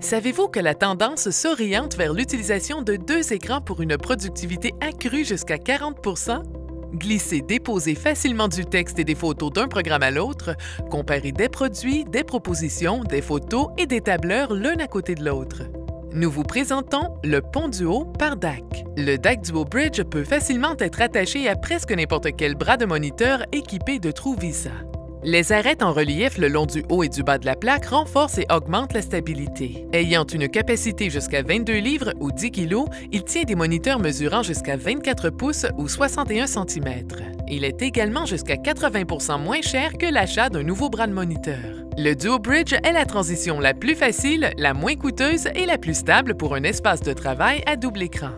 Savez-vous que la tendance s'oriente vers l'utilisation de deux écrans pour une productivité accrue jusqu'à 40% Glisser, déposer facilement du texte et des photos d'un programme à l'autre, comparer des produits, des propositions, des photos et des tableurs l'un à côté de l'autre. Nous vous présentons le Pont Duo par DAC. Le DAC Duo Bridge peut facilement être attaché à presque n'importe quel bras de moniteur équipé de trous Visa. Les arêtes en relief le long du haut et du bas de la plaque renforcent et augmentent la stabilité. Ayant une capacité jusqu'à 22 livres ou 10 kg, il tient des moniteurs mesurant jusqu'à 24 pouces ou 61 cm. Il est également jusqu'à 80 moins cher que l'achat d'un nouveau bras de moniteur. Le Duo Bridge est la transition la plus facile, la moins coûteuse et la plus stable pour un espace de travail à double écran.